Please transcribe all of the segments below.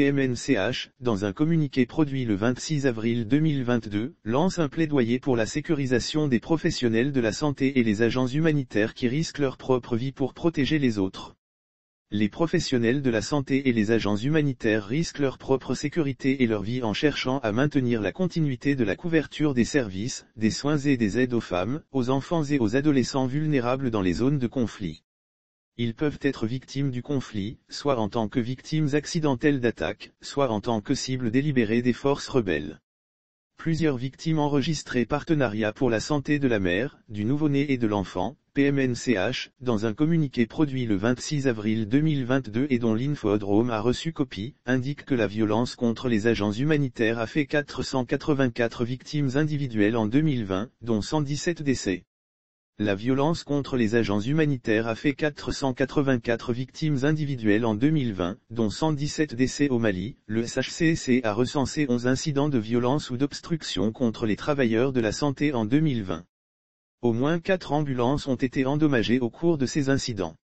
PMNCH, dans un communiqué produit le 26 avril 2022, lance un plaidoyer pour la sécurisation des professionnels de la santé et les agents humanitaires qui risquent leur propre vie pour protéger les autres. Les professionnels de la santé et les agents humanitaires risquent leur propre sécurité et leur vie en cherchant à maintenir la continuité de la couverture des services, des soins et des aides aux femmes, aux enfants et aux adolescents vulnérables dans les zones de conflit. Ils peuvent être victimes du conflit, soit en tant que victimes accidentelles d'attaque, soit en tant que cibles délibérées des forces rebelles. Plusieurs victimes enregistrées Partenariat pour la santé de la mère, du nouveau-né et de l'enfant, PMNCH, dans un communiqué produit le 26 avril 2022 et dont l'Infodrome a reçu copie, indique que la violence contre les agents humanitaires a fait 484 victimes individuelles en 2020, dont 117 décès. La violence contre les agents humanitaires a fait 484 victimes individuelles en 2020, dont 117 décès au Mali. Le SHCC a recensé 11 incidents de violence ou d'obstruction contre les travailleurs de la santé en 2020. Au moins 4 ambulances ont été endommagées au cours de ces incidents.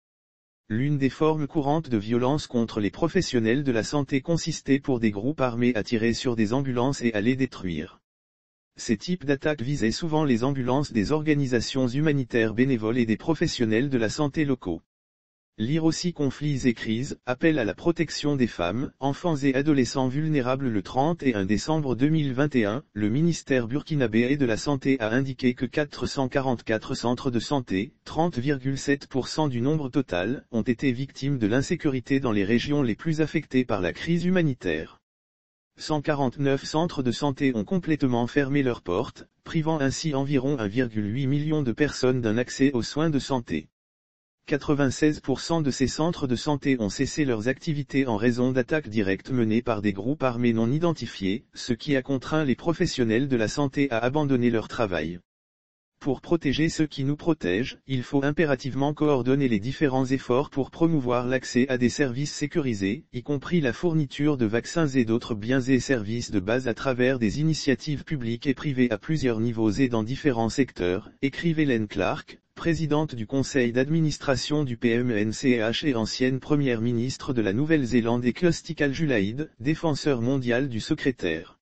L'une des formes courantes de violence contre les professionnels de la santé consistait pour des groupes armés à tirer sur des ambulances et à les détruire. Ces types d'attaques visaient souvent les ambulances des organisations humanitaires bénévoles et des professionnels de la santé locaux. Lire aussi Conflits et crises, appel à la protection des femmes, enfants et adolescents vulnérables le 31 décembre 2021, le ministère burkinabé de la Santé a indiqué que 444 centres de santé, 30,7% du nombre total, ont été victimes de l'insécurité dans les régions les plus affectées par la crise humanitaire. 149 centres de santé ont complètement fermé leurs portes, privant ainsi environ 1,8 million de personnes d'un accès aux soins de santé. 96% de ces centres de santé ont cessé leurs activités en raison d'attaques directes menées par des groupes armés non identifiés, ce qui a contraint les professionnels de la santé à abandonner leur travail. Pour protéger ceux qui nous protègent, il faut impérativement coordonner les différents efforts pour promouvoir l'accès à des services sécurisés, y compris la fourniture de vaccins et d'autres biens et services de base à travers des initiatives publiques et privées à plusieurs niveaux et dans différents secteurs, écrivait Hélène Clark, présidente du conseil d'administration du PMNCH et ancienne première ministre de la Nouvelle-Zélande et Clostical Julaïd, défenseur mondial du secrétaire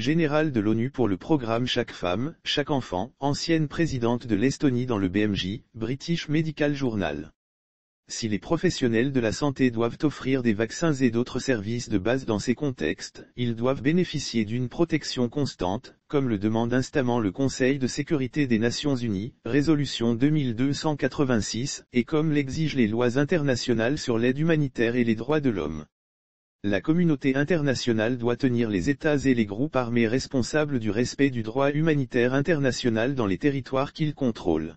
générale de l'ONU pour le programme Chaque femme, chaque enfant, ancienne présidente de l'Estonie dans le BMJ, British Medical Journal. Si les professionnels de la santé doivent offrir des vaccins et d'autres services de base dans ces contextes, ils doivent bénéficier d'une protection constante, comme le demande instamment le Conseil de sécurité des Nations Unies, résolution 2286, et comme l'exigent les lois internationales sur l'aide humanitaire et les droits de l'homme. La communauté internationale doit tenir les États et les groupes armés responsables du respect du droit humanitaire international dans les territoires qu'ils contrôlent.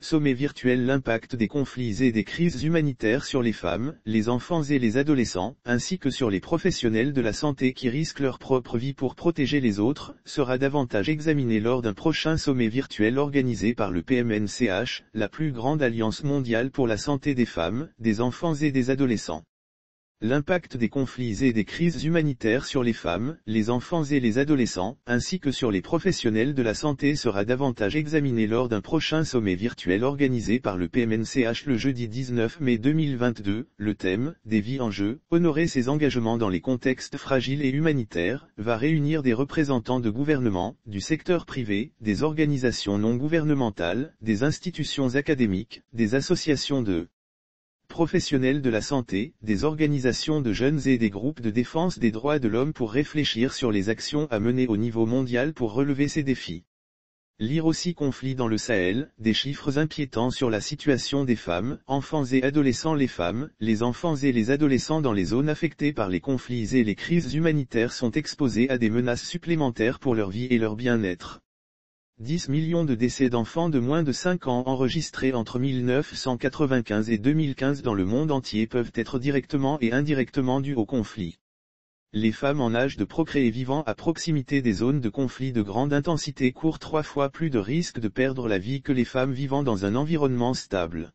Sommet virtuel L'impact des conflits et des crises humanitaires sur les femmes, les enfants et les adolescents, ainsi que sur les professionnels de la santé qui risquent leur propre vie pour protéger les autres, sera davantage examiné lors d'un prochain sommet virtuel organisé par le PMNCH, la plus grande alliance mondiale pour la santé des femmes, des enfants et des adolescents. L'impact des conflits et des crises humanitaires sur les femmes, les enfants et les adolescents, ainsi que sur les professionnels de la santé sera davantage examiné lors d'un prochain sommet virtuel organisé par le PMNCH le jeudi 19 mai 2022. Le thème, des vies en jeu, honorer ses engagements dans les contextes fragiles et humanitaires, va réunir des représentants de gouvernements, du secteur privé, des organisations non gouvernementales, des institutions académiques, des associations de professionnels de la santé, des organisations de jeunes et des groupes de défense des droits de l'homme pour réfléchir sur les actions à mener au niveau mondial pour relever ces défis. Lire aussi conflit dans le Sahel, des chiffres inquiétants sur la situation des femmes, enfants et adolescents Les femmes, les enfants et les adolescents dans les zones affectées par les conflits et les crises humanitaires sont exposés à des menaces supplémentaires pour leur vie et leur bien-être. 10 millions de décès d'enfants de moins de 5 ans enregistrés entre 1995 et 2015 dans le monde entier peuvent être directement et indirectement dus au conflit. Les femmes en âge de procréer vivant à proximité des zones de conflit de grande intensité courent trois fois plus de risques de perdre la vie que les femmes vivant dans un environnement stable.